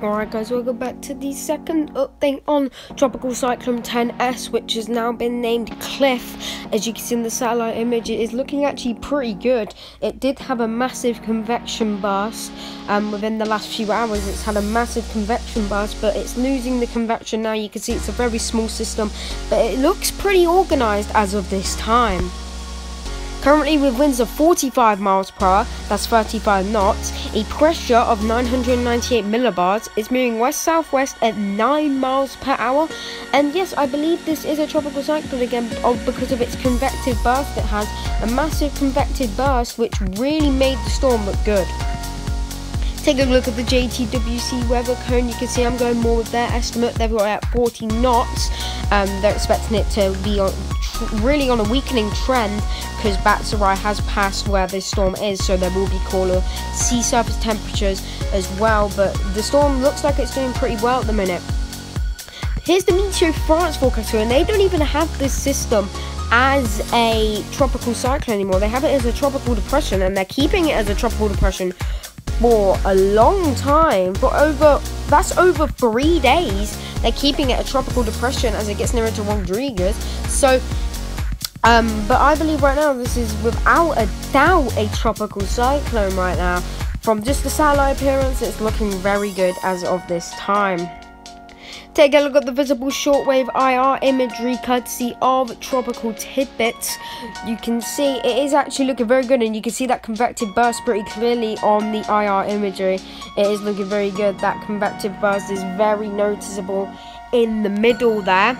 Alright guys, welcome back to the second update on Tropical Cyclone 10S, which has now been named Cliff. As you can see in the satellite image, it is looking actually pretty good. It did have a massive convection burst um, within the last few hours. It's had a massive convection burst, but it's losing the convection now. You can see it's a very small system, but it looks pretty organised as of this time. Currently with winds of 45 miles per hour, that's 35 knots, a pressure of 998 millibars, it's moving west-southwest at 9 miles per hour, and yes, I believe this is a tropical cyclone again oh, because of its convective burst it has, a massive convective burst which really made the storm look good. Take a look at the JTWC weather cone. You can see I'm going more with their estimate. They've got at 40 knots. Um, they're expecting it to be on, really on a weakening trend because Batsirai has passed where this storm is, so there will be cooler sea surface temperatures as well. But the storm looks like it's doing pretty well at the minute. Here's the Meteo France forecaster, and they don't even have this system as a tropical cyclone anymore. They have it as a tropical depression, and they're keeping it as a tropical depression for a long time, for over that's over three days. They're keeping it a tropical depression as it gets nearer to Rodrigues. So, um, but I believe right now this is without a doubt a tropical cyclone right now. From just the satellite appearance, it's looking very good as of this time. Take a look at the visible shortwave IR imagery courtesy of Tropical Tidbits. You can see it is actually looking very good and you can see that convective burst pretty clearly on the IR imagery. It is looking very good. That convective burst is very noticeable in the middle there.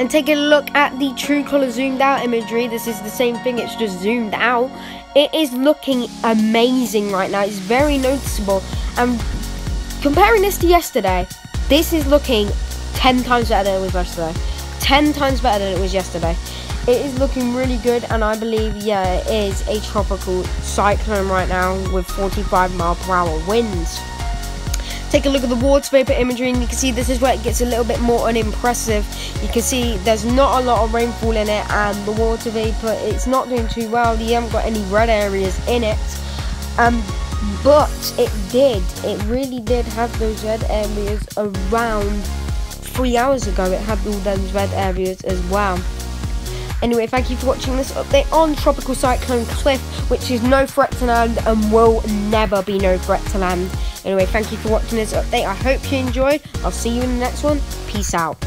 And take a look at the true color zoomed out imagery. This is the same thing, it's just zoomed out. It is looking amazing right now. It's very noticeable. And comparing this to yesterday, this is looking 10 times better than it was yesterday. 10 times better than it was yesterday. It is looking really good, and I believe, yeah, it is a tropical cyclone right now with 45 mile per hour winds. Take a look at the water vapor imagery, and you can see this is where it gets a little bit more unimpressive. You can see there's not a lot of rainfall in it, and the water vapor, it's not doing too well. You haven't got any red areas in it. Um, but it did. It really did have those red areas around three hours ago. It had all those red areas as well. Anyway, thank you for watching this update on Tropical Cyclone Cliff, which is no threat to land and will never be no threat to land. Anyway, thank you for watching this update. I hope you enjoyed. I'll see you in the next one. Peace out.